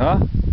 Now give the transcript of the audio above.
어?